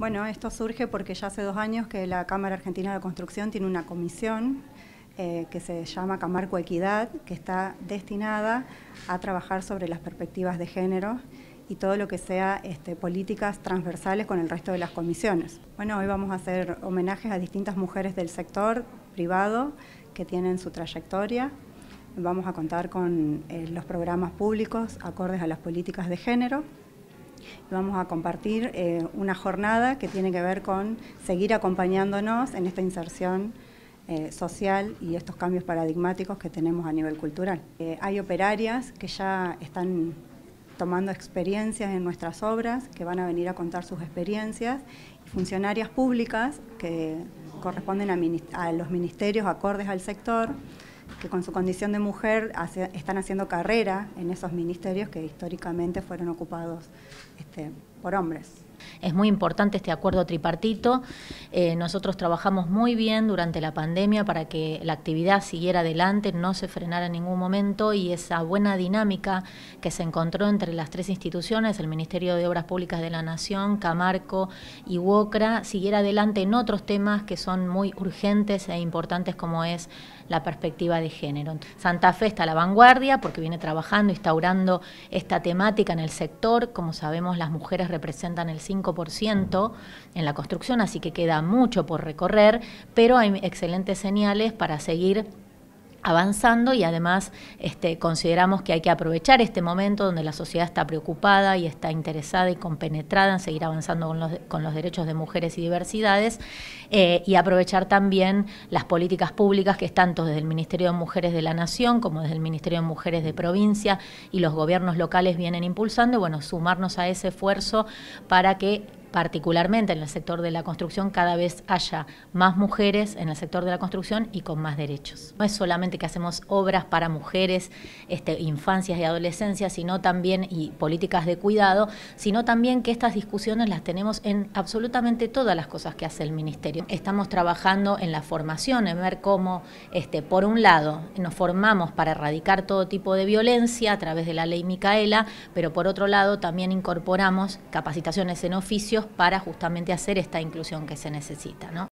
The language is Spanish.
Bueno, esto surge porque ya hace dos años que la Cámara Argentina de Construcción tiene una comisión eh, que se llama Camarco Equidad, que está destinada a trabajar sobre las perspectivas de género y todo lo que sea este, políticas transversales con el resto de las comisiones. Bueno, hoy vamos a hacer homenajes a distintas mujeres del sector privado que tienen su trayectoria. Vamos a contar con eh, los programas públicos acordes a las políticas de género vamos a compartir eh, una jornada que tiene que ver con seguir acompañándonos en esta inserción eh, social y estos cambios paradigmáticos que tenemos a nivel cultural. Eh, hay operarias que ya están tomando experiencias en nuestras obras, que van a venir a contar sus experiencias, funcionarias públicas que corresponden a, los ministerios acordes al sector, que con su condición de mujer están haciendo carrera en esos ministerios que históricamente fueron ocupados este, por hombres. Es muy importante este acuerdo tripartito. Eh, nosotros trabajamos muy bien durante la pandemia para que la actividad siguiera adelante, no se frenara en ningún momento y esa buena dinámica que se encontró entre las tres instituciones, el Ministerio de Obras Públicas de la Nación, Camarco y UOCRA, siguiera adelante en otros temas que son muy urgentes e importantes como es la perspectiva de género. Santa Fe está a la vanguardia porque viene trabajando, instaurando esta temática en el sector. Como sabemos, las mujeres representan el 5% en la construcción, así que queda mucho por recorrer, pero hay excelentes señales para seguir avanzando y además este, consideramos que hay que aprovechar este momento donde la sociedad está preocupada y está interesada y compenetrada en seguir avanzando con los, derechos de mujeres y diversidades eh, y aprovechar también las políticas públicas que tanto desde el Ministerio de Mujeres de la Nación como desde el Ministerio de Mujeres de Provincia y los gobiernos locales vienen impulsando y bueno, sumarnos a ese esfuerzo para que particularmente en el sector de la construcción, cada vez haya más mujeres en el sector de la construcción y con más derechos. No es solamente que hacemos obras para mujeres, este, infancias y adolescencias, sino también, y políticas de cuidado, sino también que estas discusiones las tenemos en absolutamente todas las cosas que hace el Ministerio. Estamos trabajando en la formación, en ver cómo, este, por un lado, nos formamos para erradicar todo tipo de violencia a través de la ley Micaela, pero por otro lado también incorporamos capacitaciones en oficio para justamente hacer esta inclusión que se necesita. ¿no?